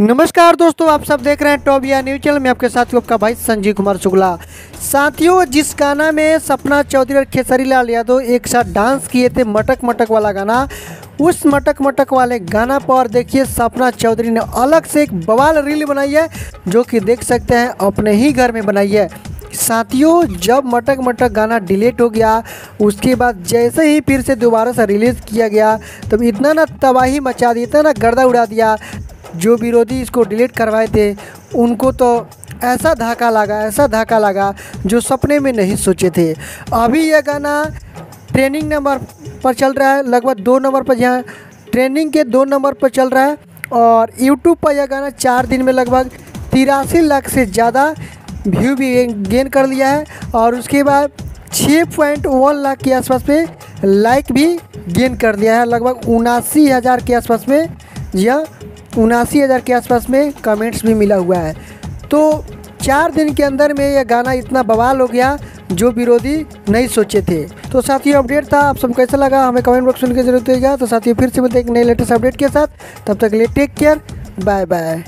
नमस्कार दोस्तों, आप सब देख रहे हैं टॉप या न्यूज़ चैनल। में आपके साथ आपका भाई संजीव कुमार शुक्ला। साथियों, जिस गाना में सपना चौधरी और खेसरी लाल यादव एक साथ डांस किए थे मटक मटक वाला गाना, उस मटक मटक वाले गाना पर देखिए, सपना चौधरी ने अलग से एक बवाल रील बनाई है, जो कि देख सकते हैं, अपने ही घर में बनाई है। साथियों, जब मटक मटक गाना डिलीट हो गया, उसके बाद जैसे ही फिर से दोबारा से रिलीज़ किया गया, तब इतना ना तबाही मचा दिया, इतना ना गर्दा उड़ा दिया, जो विरोधी इसको डिलीट करवाए थे, उनको तो ऐसा धाका लगा, ऐसा धाका लगा, जो सपने में नहीं सोचे थे। अभी यह गाना ट्रेनिंग नंबर पर चल रहा है, लगभग दो नंबर पर जहाँ ट्रेनिंग के दो नंबर पर चल रहा है, और यूट्यूब पर यह गाना चार दिन में लगभग तिरासी लाख से ज़्यादा व्यू भी गेन कर लिया है और उसके बाद छः पॉइंट वन लाख के आसपास में लाइक भी गेन कर दिया है। लगभग उनासी हज़ार के आसपास में हाँ उनासी हज़ार के आसपास में कमेंट्स भी मिला हुआ है। तो चार दिन के अंदर में यह गाना इतना बवाल हो गया जो विरोधी नहीं सोचे थे। तो साथियों अपडेट था, आप सबको कैसा लगा? हमें कमेंट बॉक्स में ज़रूरत देगा तो साथियों, फिर से मिलते एक नए लेटेस्ट अपडेट के साथ। तब तक के लिए टेक केयर बाय बाय